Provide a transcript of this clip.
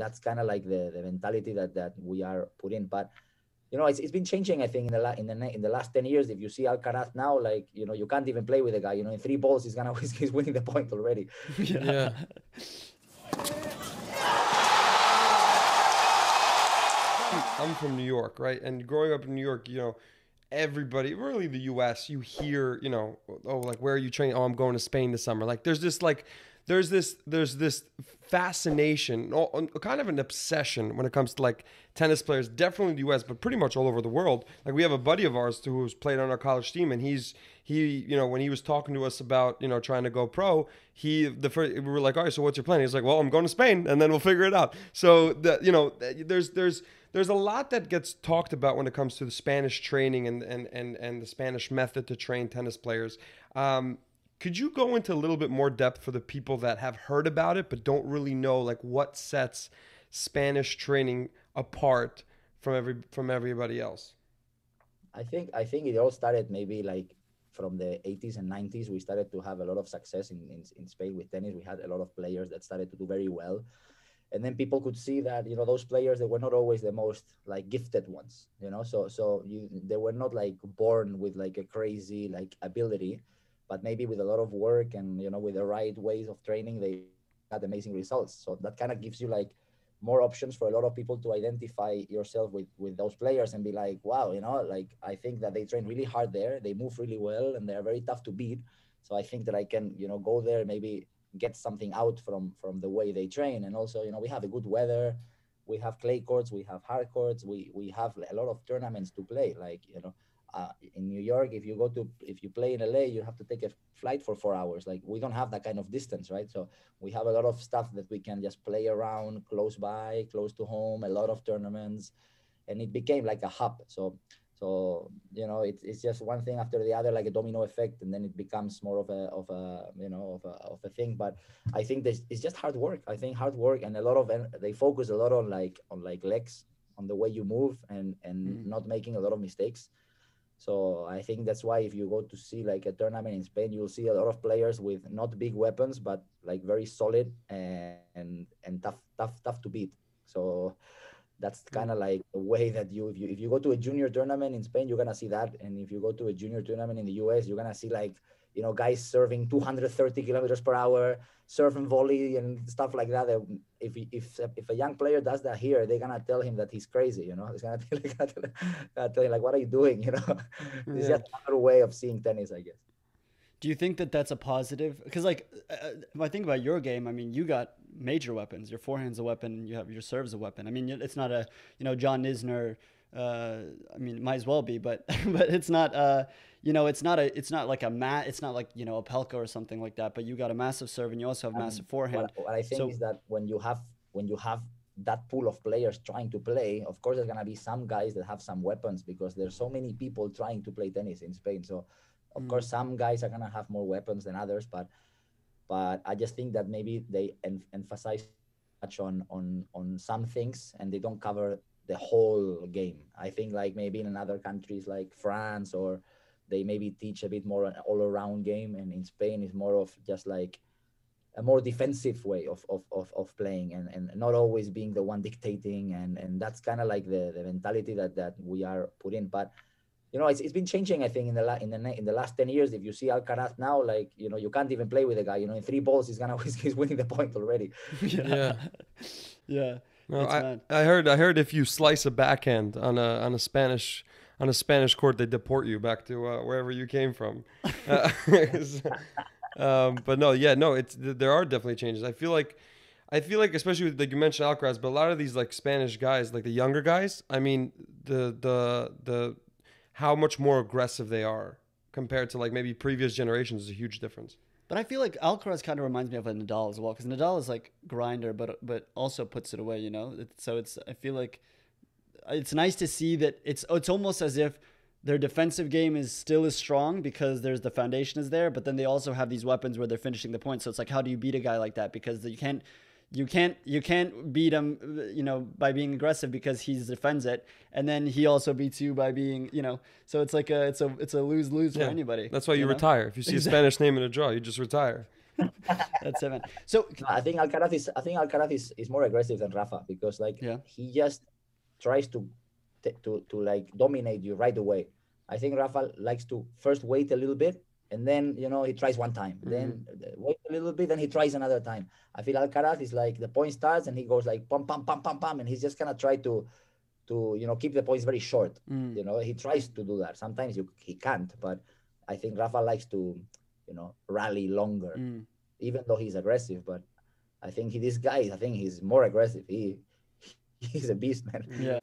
that's kind of like the, the mentality that that we are put in. But you know, it's, it's been changing. I think in the la- in the in the last ten years, if you see Alcaraz now, like you know, you can't even play with the guy. You know, in three balls, he's gonna he's winning the point already. yeah. yeah. I'm from New York, right? And growing up in New York, you know, everybody, really the U.S., you hear, you know, oh, like where are you training? Oh, I'm going to Spain this summer. Like there's this like there's this there's this fascination, kind of an obsession when it comes to like tennis players, definitely in the U.S., but pretty much all over the world. Like we have a buddy of ours who's played on our college team, and he's he you know when he was talking to us about you know trying to go pro, he the first we were like, all right, so what's your plan? He's like, well, I'm going to Spain, and then we'll figure it out. So the you know there's there's there's a lot that gets talked about when it comes to the Spanish training and and and, and the Spanish method to train tennis players. Um, could you go into a little bit more depth for the people that have heard about it but don't really know like what sets Spanish training apart from every from everybody else? I think I think it all started maybe like from the 80s and 90s. We started to have a lot of success in, in, in Spain with tennis. We had a lot of players that started to do very well and then people could see that you know those players they were not always the most like gifted ones you know so so you they were not like born with like a crazy like ability but maybe with a lot of work and you know with the right ways of training they had amazing results. So that kind of gives you like more options for a lot of people to identify yourself with with those players and be like wow you know like i think that they train really hard there. They move really well and they're very tough to beat. So i think that i can you know go there maybe get something out from from the way they train. And also you know we have a good weather. We have clay courts. We have hard courts. We we have a lot of tournaments to play like you know uh, in New York, if you go to if you play in LA, you have to take a flight for four hours. Like we don't have that kind of distance, right? So we have a lot of stuff that we can just play around, close by, close to home. A lot of tournaments, and it became like a hub. So so you know, it's it's just one thing after the other, like a domino effect, and then it becomes more of a of a you know of a of a thing. But I think this it's just hard work. I think hard work and a lot of they focus a lot on like on like legs, on the way you move, and and mm-hmm. not making a lot of mistakes. So I think that's why if you go to see like a tournament in Spain, you'll see a lot of players with not big weapons, but like very solid and and, and tough tough tough to beat. So that's mm. kind of like the way that you if you if you go to a junior tournament in Spain, you're gonna see that, and if you go to a junior tournament in the US, you're gonna see like you know guys serving 230 kilometers per hour, and volley and stuff like that. If if if a young player does that here, they're gonna tell him that he's crazy. You know, it's gonna tell, gonna tell him like, what are you doing? You know, it's yeah. just another way of seeing tennis, I guess. Do you think that that's a positive? Because like, uh, if I think about your game, I mean, you got major weapons. Your forehand's a weapon. You have your serve's a weapon. I mean, it's not a you know John Isner. Uh, I mean, might as well be, but but it's not. Uh, you know, it's not a. It's not like a mat. It's not like you know Opelka or something like that. But you got a massive serve, and you also have massive forehand. What, what I think so, is that when you have when you have that pool of players trying to play, of course, there's gonna be some guys that have some weapons because there's so many people trying to play tennis in Spain. So of mm. course, some guys are gonna have more weapons than others, but but I just think that maybe they en- emphasize much on on on some things and they don't cover the whole game. I think like maybe in other countries like France or they maybe teach a bit more an all-around game, and in Spain it's more of just like a more defensive way of of, of, of playing and, and not always being the one dictating and and that's kind of like the, the mentality that that we are put in but you know, it's, it's been changing. I think in the la- in the in the last ten years, if you see Alcaraz now, like you know, you can't even play with the guy. You know, in three balls, he's gonna he's winning the point already. yeah, yeah. No, I, I heard I heard if you slice a backhand on a on a Spanish on a Spanish court, they deport you back to uh, wherever you came from. Uh, um, but no, yeah, no, it's there are definitely changes. I feel like. I feel like, especially with, like you mentioned Alcaraz, but a lot of these like Spanish guys, like the younger guys. I mean, the the the how much more aggressive they are compared to like maybe previous generations is a huge difference. But I feel like Alcaraz kind of reminds me of a Nadal as well, because Nadal is like grinder, but but also puts it away, you know. So it's I feel like it's nice to see that it's it's almost as if their defensive game is still as strong because there's the foundation is there, but then they also have these weapons where they're finishing the point. So it's like, how do you beat a guy like that? Because you can't you can't you can't beat him you know by being aggressive because he defends it and then he also beats you by being you know so it's like a it's a it's a lose lose yeah. for anybody that's why you, you know? retire if you see exactly. a spanish name in a draw you just retire That's it, man. So No, I think Alcaraz is I think Alcaraz is, is more aggressive than Rafa because like Yeah. he just tries to t- to to like dominate you right away. I think Rafa likes to first wait a little bit and then you know he tries one time, then uh, wait a little bit, then he tries another time. I feel Alcaraz is like the point starts and he goes like pum pum pum pum pum and he's just gonna try to to you know keep the points very short. Mm. You know he tries to do that. Sometimes you, he can't, but I think Rafa likes to you know rally longer Mm. even though he's aggressive. But I think he, this guy, I think he's more aggressive. He he's a beast, man. Yeah.